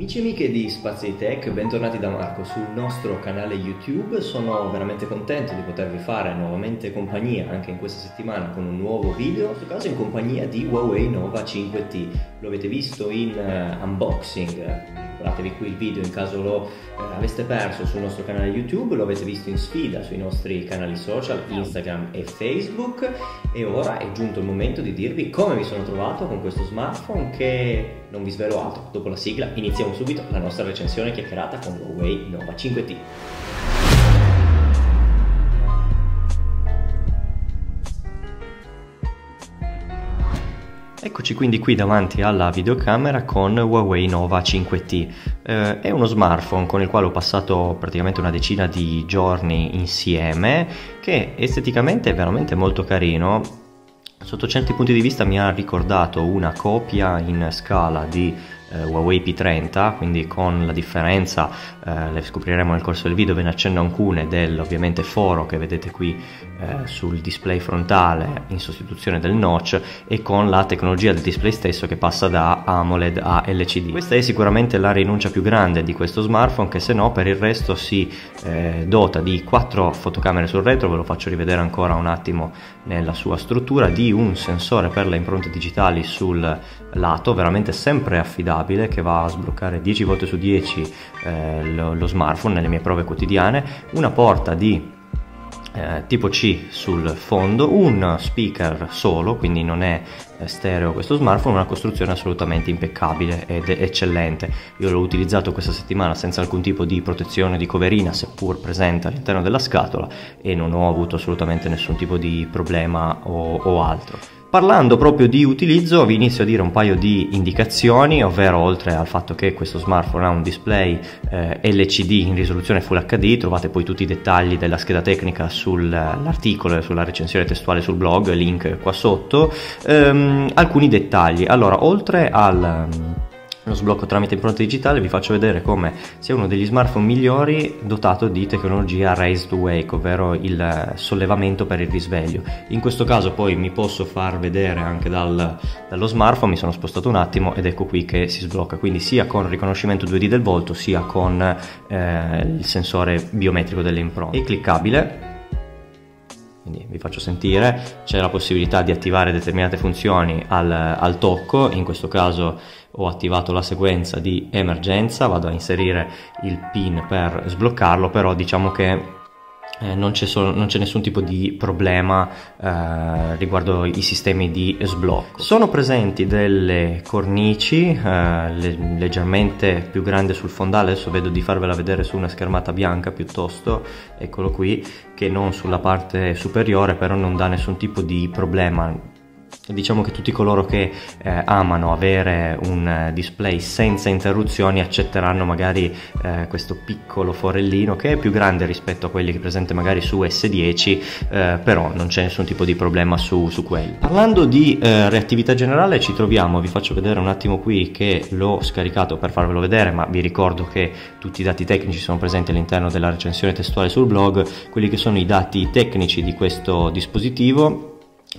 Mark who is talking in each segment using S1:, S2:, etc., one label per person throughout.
S1: Amici e amiche di Spazi Tech, bentornati da Marco sul nostro canale YouTube. Sono veramente contento di potervi fare nuovamente compagnia anche in questa settimana con un nuovo video, in questo caso in compagnia di Huawei Nova 5T. Lo avete visto in uh, unboxing guardatevi qui il video in caso lo eh, aveste perso sul nostro canale YouTube, lo avete visto in sfida sui nostri canali social Instagram e Facebook. E ora è giunto il momento di dirvi come mi sono trovato con questo smartphone che non vi svelo altro, dopo la sigla iniziamo subito la nostra recensione chiacchierata con Huawei Nova 5T. Eccoci quindi qui davanti alla videocamera con Huawei Nova 5T. Eh, è uno smartphone con il quale ho passato praticamente una decina di giorni insieme che esteticamente è veramente molto carino. Sotto certi punti di vista mi ha ricordato una copia in scala di eh, Huawei P30, quindi con la differenza, eh, le scopriremo nel corso del video, ve ne accenno alcune del ovviamente foro che vedete qui eh, sul display frontale in sostituzione del notch e con la tecnologia del display stesso che passa da AMOLED a LCD. Questa è sicuramente la rinuncia più grande di questo smartphone che se no per il resto si eh, dota di quattro fotocamere sul retro, ve lo faccio rivedere ancora un attimo nella sua struttura, di un sensore per le impronte digitali sul lato, veramente sempre affidabile che va a sbloccare 10 volte su 10 eh, lo, lo smartphone nelle mie prove quotidiane, una porta di eh, tipo C sul fondo, un speaker solo, quindi non è eh, stereo questo smartphone, una costruzione assolutamente impeccabile ed eccellente. Io l'ho utilizzato questa settimana senza alcun tipo di protezione di coverina, seppur presente all'interno della scatola e non ho avuto assolutamente nessun tipo di problema o, o altro. Parlando proprio di utilizzo vi inizio a dire un paio di indicazioni, ovvero oltre al fatto che questo smartphone ha un display eh, LCD in risoluzione Full HD, trovate poi tutti i dettagli della scheda tecnica sull'articolo e sulla recensione testuale sul blog, link qua sotto, ehm, alcuni dettagli. Allora, oltre al lo sblocco tramite impronta digitale vi faccio vedere come sia uno degli smartphone migliori dotato di tecnologia Raise to Wake, ovvero il sollevamento per il risveglio. In questo caso poi mi posso far vedere anche dal, dallo smartphone, mi sono spostato un attimo ed ecco qui che si sblocca, quindi sia con riconoscimento 2D del volto sia con eh, il sensore biometrico delle impronte. È cliccabile quindi vi faccio sentire, c'è la possibilità di attivare determinate funzioni al, al, tocco, in questo caso ho attivato la sequenza di emergenza, vado a inserire il pin per sbloccarlo, però diciamo che eh, non, c'è solo, non, c'è nessun tipo di problema eh, riguardo i sistemi di sblocco. Sono presenti delle cornici eh, le, leggermente più grandi sul fondale, adesso vedo di farvela vedere su una schermata bianca piuttosto, eccolo qui, che non sulla parte superiore, però non dà nessun tipo di problema Diciamo che tutti coloro che eh, amano avere un eh, display senza interruzioni accetteranno magari eh, questo piccolo forellino che è più grande rispetto a quelli che presente magari su S10, eh, però non c'è nessun tipo di problema su, su quelli. Parlando di eh, reattività generale ci troviamo, vi faccio vedere un attimo qui che l'ho scaricato per farvelo vedere, ma vi ricordo che tutti i dati tecnici sono presenti all'interno della recensione testuale sul blog, quelli che sono i dati tecnici di questo dispositivo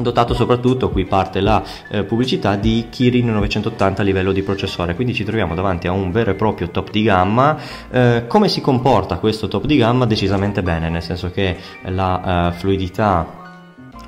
S1: dotato soprattutto, qui parte la eh, pubblicità di Kirin 980 a livello di processore, quindi ci troviamo davanti a un vero e proprio top di gamma. Eh, come si comporta questo top di gamma? Decisamente bene, nel senso che la eh, fluidità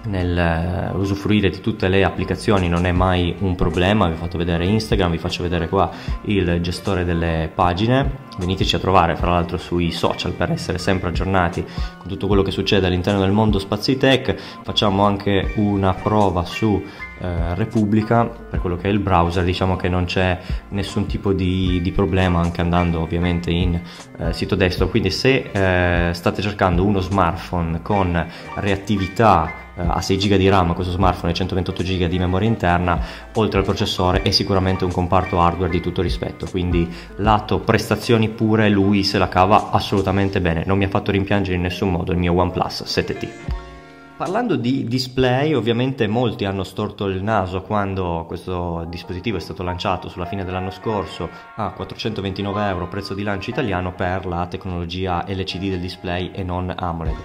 S1: nel uh, usufruire di tutte le applicazioni non è mai un problema, vi ho fatto vedere Instagram, vi faccio vedere qua il gestore delle pagine, veniteci a trovare fra l'altro sui social per essere sempre aggiornati con tutto quello che succede all'interno del mondo spazi tech, facciamo anche una prova su eh, Repubblica. Per quello che è il browser diciamo che non c'è nessun tipo di, di problema anche andando ovviamente in eh, sito destro. Quindi se eh, state cercando uno smartphone con reattività eh, a 6 GB di RAM questo smartphone e 128 GB di memoria interna oltre al processore è sicuramente un comparto hardware di tutto rispetto. Quindi lato prestazioni pure lui se la cava assolutamente bene. Non mi ha fatto rimpiangere in nessun modo il mio OnePlus 7T Parlando di display, ovviamente molti hanno storto il naso quando questo dispositivo è stato lanciato sulla fine dell'anno scorso a 429 euro prezzo di lancio italiano per la tecnologia LCD del display e non AMOLED.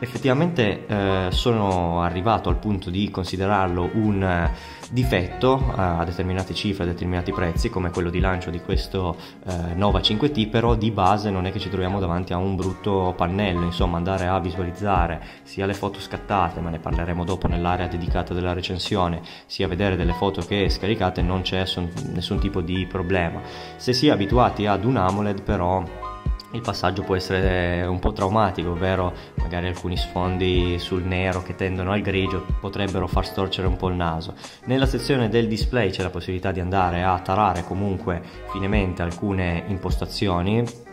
S1: Effettivamente eh, sono arrivato al punto di considerarlo un eh, difetto eh, a determinate cifre, a determinati prezzi, come quello di lancio di questo eh, Nova 5T, però di base non è che ci troviamo davanti a un brutto pannello, insomma andare a visualizzare sia le foto scattate, ma ne parleremo dopo nell'area dedicata della recensione, sia vedere delle foto che scaricate non c'è nessun tipo di problema. Se si è abituati ad un AMOLED però il passaggio può essere un po' traumatico, ovvero magari alcuni sfondi sul nero che tendono al grigio potrebbero far storcere un po' il naso. Nella sezione del display c'è la possibilità di andare a tarare comunque finemente alcune impostazioni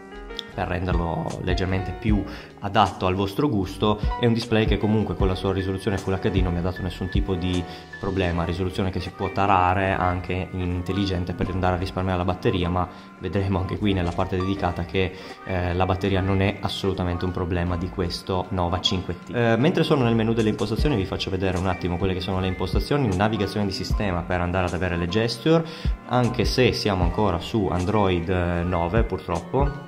S1: per renderlo leggermente più adatto al vostro gusto. È un display che comunque con la sua risoluzione Full HD non mi ha dato nessun tipo di problema, risoluzione che si può tarare anche in intelligente per andare a risparmiare la batteria, ma vedremo anche qui nella parte dedicata che eh, la batteria non è assolutamente un problema di questo Nova 5T. Eh, mentre sono nel menu delle impostazioni vi faccio vedere un attimo quelle che sono le impostazioni, navigazione di sistema per andare ad avere le gesture, anche se siamo ancora su Android 9 eh, purtroppo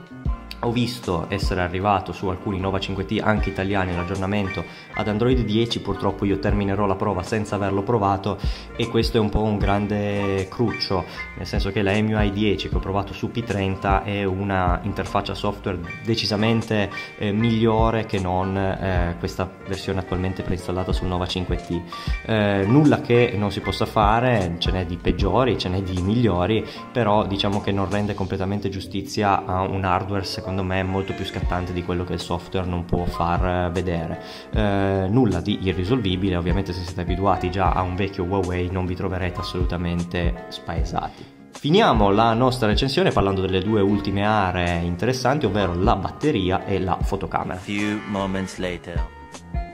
S1: ho visto essere arrivato su alcuni Nova 5T anche italiani l'aggiornamento ad Android 10, purtroppo io terminerò la prova senza averlo provato e questo è un po' un grande cruccio, nel senso che la MUI 10 che ho provato su P30 è una interfaccia software decisamente eh, migliore che non eh, questa versione attualmente preinstallata sul Nova 5T. Eh, nulla che non si possa fare, ce n'è di peggiori, ce n'è di migliori, però diciamo che non rende completamente giustizia a un hardware secondo secondo me è molto più scattante di quello che il software non può far eh, vedere. Eh, nulla di irrisolvibile, ovviamente se siete abituati già a un vecchio Huawei non vi troverete assolutamente spaesati. Finiamo la nostra recensione parlando delle due ultime aree interessanti, ovvero la batteria e la fotocamera.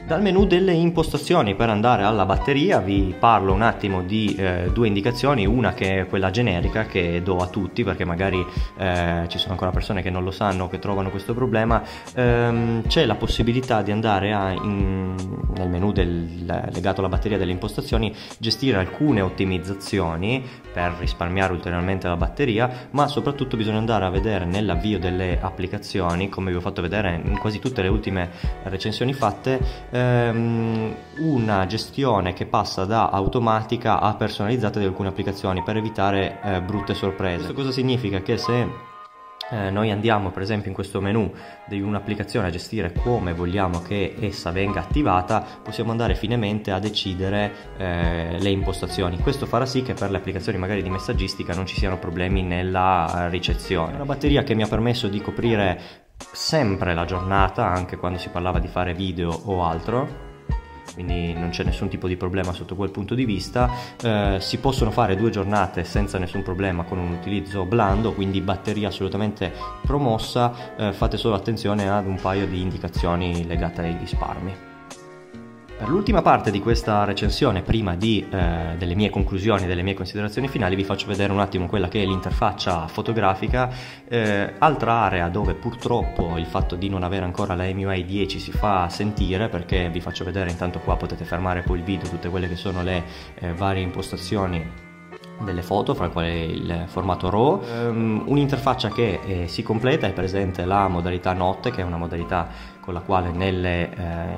S1: Dal menu delle impostazioni per andare alla batteria vi parlo un attimo di eh, due indicazioni, una che è quella generica che do a tutti perché magari eh, ci sono ancora persone che non lo sanno, che trovano questo problema, ehm, c'è la possibilità di andare a, in, nel menu del, legato alla batteria delle impostazioni gestire alcune ottimizzazioni per risparmiare ulteriormente la batteria, ma soprattutto bisogna andare a vedere nell'avvio delle applicazioni, come vi ho fatto vedere in quasi tutte le ultime recensioni fatte, ehm, una gestione che passa da automatica a personalizzata di alcune applicazioni per evitare eh, brutte sorprese. Questo cosa significa? Che se eh, noi andiamo per esempio in questo menu di un'applicazione a gestire come vogliamo che essa venga attivata possiamo andare finemente a decidere eh, le impostazioni questo farà sì che per le applicazioni magari di messaggistica non ci siano problemi nella ricezione una batteria che mi ha permesso di coprire sempre la giornata, anche quando si parlava di fare video o altro, quindi non c'è nessun tipo di problema sotto quel punto di vista. Eh, si possono fare due giornate senza nessun problema con un utilizzo blando, quindi batteria assolutamente promossa. Eh, fate solo attenzione ad un paio di indicazioni legate ai risparmi. Per l'ultima parte di questa recensione, prima di, eh, delle mie conclusioni, delle mie considerazioni finali, vi faccio vedere un attimo quella che è l'interfaccia fotografica, eh, altra area dove purtroppo il fatto di non avere ancora la MUI 10 si fa sentire, perché vi faccio vedere intanto qua potete fermare poi il video, tutte quelle che sono le eh, varie impostazioni delle foto, fra quale il formato RAW, um, un'interfaccia che eh, si completa, è presente la modalità notte, che è una modalità con la quale nelle eh,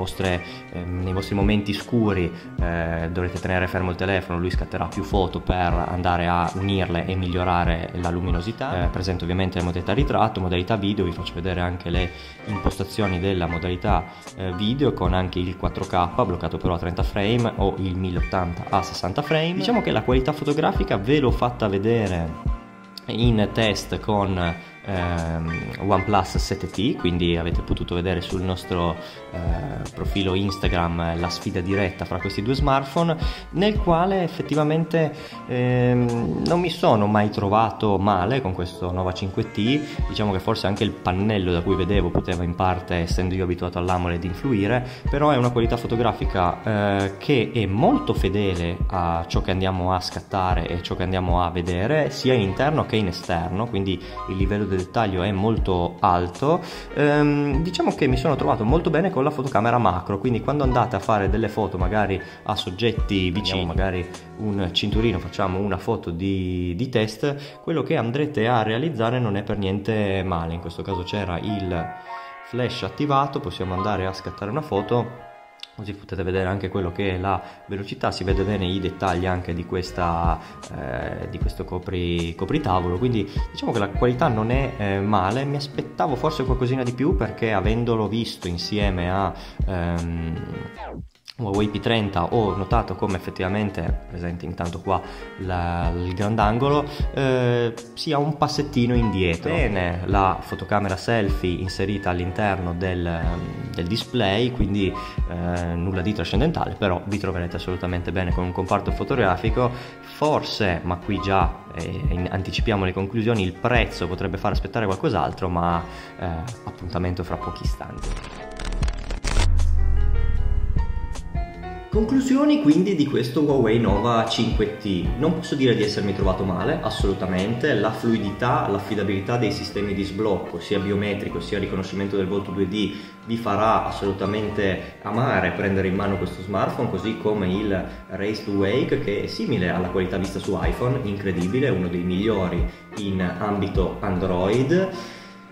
S1: vostre, eh, nei vostri momenti scuri eh, dovrete tenere fermo il telefono, lui scatterà più foto per andare a unirle e migliorare la luminosità. Eh, presento ovviamente la modalità ritratto, modalità video, vi faccio vedere anche le impostazioni della modalità eh, video con anche il 4K bloccato però a 30 frame o il 1080 a 60 frame. Diciamo che la qualità fotografica ve l'ho fatta vedere in test con ehm, OnePlus 7T, quindi avete potuto vedere sul nostro eh, profilo Instagram la sfida diretta fra questi due smartphone, nel quale effettivamente ehm, non mi sono mai trovato male con questo Nova 5T, diciamo che forse anche il pannello da cui vedevo poteva in parte, essendo io abituato all'AMOLED, influire, però è una qualità fotografica eh, che è molto fedele a ciò che andiamo a scattare e ciò che andiamo a vedere, sia in interno che in esterno, quindi il livello del dettaglio è molto alto, ehm, diciamo che mi sono trovato molto bene con la fotocamera macro, quindi quando andate a fare delle foto magari a soggetti vicini, magari un cinturino, facciamo una foto di, di test, quello che andrete a realizzare non è per niente male, in questo caso c'era il flash attivato possiamo andare a scattare una foto così potete vedere anche quello che è la velocità, si vede bene i dettagli anche di, questa, eh, di questo copri, copritavolo, quindi diciamo che la qualità non è eh, male, mi aspettavo forse qualcosina di più perché avendolo visto insieme a... Ehm, Huawei P30 ho notato come effettivamente, presente intanto qua la, il grandangolo, eh, sia un passettino indietro. Bene la fotocamera selfie inserita all'interno del, del display, quindi eh, nulla di trascendentale, però vi troverete assolutamente bene con un comparto fotografico. Forse, ma qui già eh, anticipiamo le conclusioni, il prezzo potrebbe far aspettare qualcos'altro, ma eh, appuntamento fra pochi istanti. Conclusioni quindi di questo Huawei Nova 5T. Non posso dire di essermi trovato male, assolutamente. La fluidità, l'affidabilità dei sistemi di sblocco, sia biometrico sia riconoscimento del volto 2D, vi farà assolutamente amare prendere in mano questo smartphone, cosí come il Race to Wake che è simile alla qualità vista su iPhone, incredibile, uno dei migliori in ambito Android.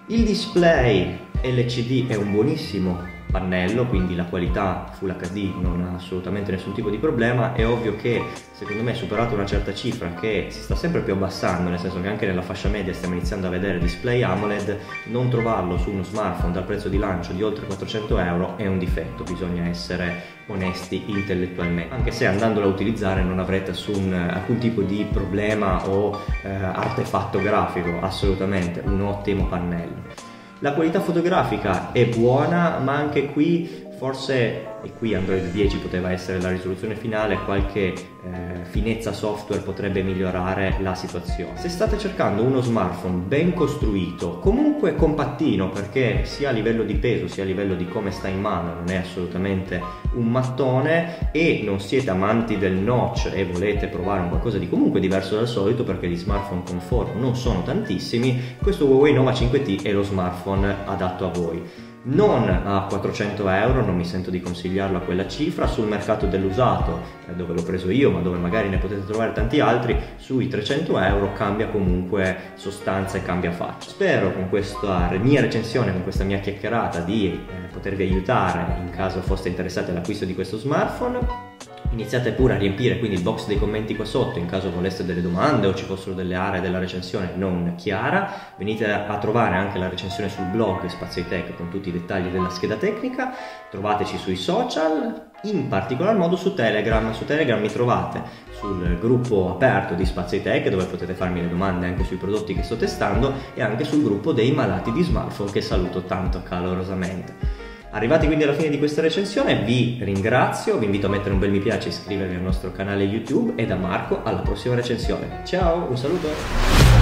S1: Il display LCD è un buonissimo pannello, quindi la qualità Full HD non ha assolutamente nessun tipo di problema. È ovvio che secondo me superata una certa cifra che si sta sempre più abbassando, nel senso che anche nella fascia media stiamo iniziando a vedere display AMOLED, non trovarlo su uno smartphone dal prezzo di lancio di oltre 400 euro è un difetto, bisogna essere onesti intellettualmente, anche se andandolo a utilizzare non avrete assun, alcun tipo di problema o eh, artefatto grafico, assolutamente un ottimo pannello. La qualità fotografica è buona, ma anche qui forse, e qui Android 10 poteva essere la risoluzione finale, qualche eh, finezza software potrebbe migliorare la situazione. Se state cercando uno smartphone ben costruito, comunque compattino, perché sia a livello di peso sia a livello di come sta in mano non è assolutamente un mattone e non siete amanti del notch e volete provare un qualcosa di comunque diverso dal solito perché gli smartphone comfort non sono tantissimi, questo Huawei Nova 5T è lo smartphone adatto a voi non a 400 euro, non mi sento di consigliarlo a quella cifra, sul mercato dell'usato, eh, dove l'ho preso io, ma dove magari ne potete trovare tanti altri, sui 300 euro cambia comunque sostanza e cambia faccia. Spero con questa mia recensione, con questa mia chiacchierata di eh, potervi aiutare in caso foste interessati all'acquisto di questo smartphone iniziate pure a riempire quindi il box dei commenti qua sotto in caso voleste delle domande o ci fossero delle aree della recensione non chiara venite a trovare anche la recensione sul blog Spazio Tech con tutti i dettagli della scheda tecnica. Trovateci sui social in particolar modo su Telegram. Su Telegram mi trovate sul gruppo aperto di Spazio Tech dove potete farmi le domande anche sui prodotti che sto testando e anche sul gruppo dei malati di smartphone che saluto tanto calorosamente Arrivati quindi alla fine di questa recensione vi ringrazio, vi invito a mettere un bel mi piace iscrivervi al nostro canale YouTube e da Marco alla prossima recensione. Ciao, un saluto!